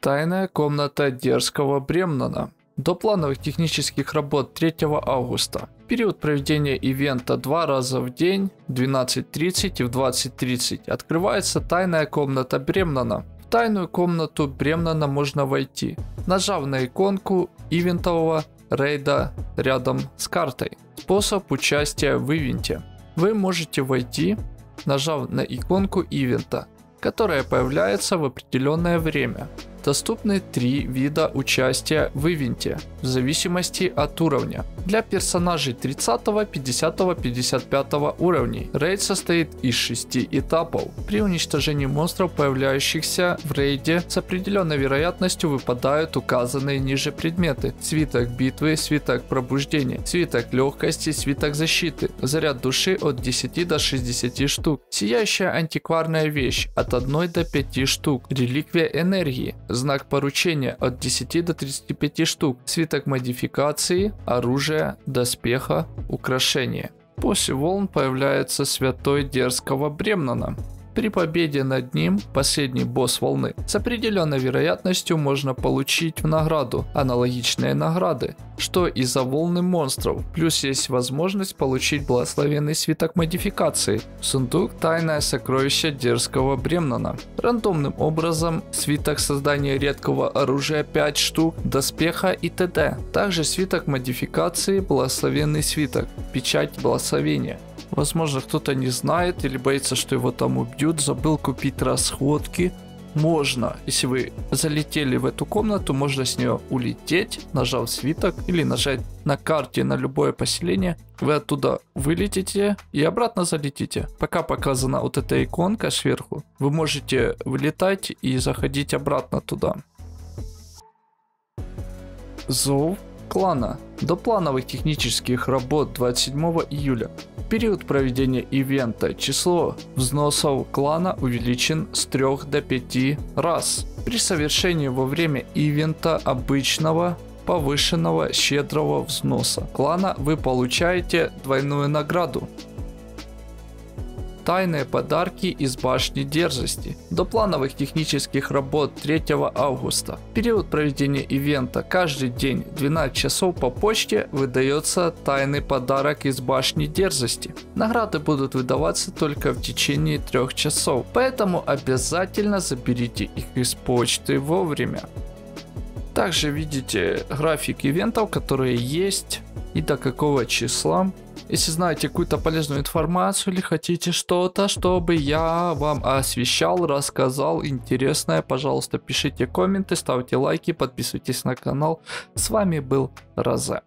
Тайная комната дерзкого Бремнана. До плановых технических работ 3 августа. Период проведения ивента два раза в день, 12.30 и в 20.30, открывается тайная комната Бремнана. В тайную комнату Бремнана можно войти, нажав на иконку ивентового рейда рядом с картой. Способ участия в ивенте. Вы можете войти, нажав на иконку ивента, которая появляется в определенное время. Доступны три вида участия в ивенте, в зависимости от уровня. Для персонажей 30, 50, 55 уровней рейд состоит из 6 этапов. При уничтожении монстров, появляющихся в рейде, с определенной вероятностью выпадают указанные ниже предметы. Свиток битвы, свиток пробуждения, свиток легкости, свиток защиты, заряд души от 10 до 60 штук, сияющая антикварная вещь от 1 до 5 штук, реликвия энергии, знак поручения от 10 до 35 штук, свиток модификации, оружие, доспеха, украшения. После волн появляется святой дерзкого Бремнана. При победе над ним, последний босс волны, с определенной вероятностью можно получить в награду аналогичные награды, что из-за волны монстров. Плюс есть возможность получить благословенный свиток модификации. Сундук тайное сокровище дерзкого Бремнана. Рандомным образом свиток создания редкого оружия 5 штук, доспеха и т.д. Также свиток модификации, благословенный свиток, печать благословения. Возможно, кто-то не знает или боится, что его там убьют, забыл купить расходки. Можно, если вы залетели в эту комнату, можно с нее улететь, нажав свиток или нажать на карте на любое поселение. Вы оттуда вылетите и обратно залетите. Пока показана вот эта иконка сверху, вы можете вылетать и заходить обратно туда. Зов клана. До плановых технических работ 27 июля. В период проведения ивента число взносов клана увеличен с 3 до 5 раз. При совершении во время ивента обычного повышенного щедрого взноса клана вы получаете двойную награду тайные подарки из башни дерзости. До плановых технических работ 3 августа. Период проведения ивента каждый день 12 часов по почте выдается тайный подарок из башни дерзости. Награды будут выдаваться только в течение 3 часов, поэтому обязательно заберите их из почты вовремя. Также видите график ивентов, которые есть и до какого числа. Если знаете какую-то полезную информацию или хотите что-то, чтобы я вам освещал, рассказал интересное, пожалуйста, пишите комменты, ставьте лайки, подписывайтесь на канал. С вами был Розе.